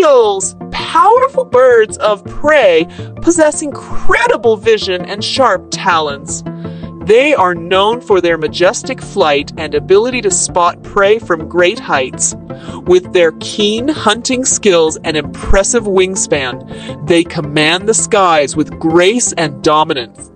Eels! Powerful birds of prey possess incredible vision and sharp talons. They are known for their majestic flight and ability to spot prey from great heights. With their keen hunting skills and impressive wingspan, they command the skies with grace and dominance.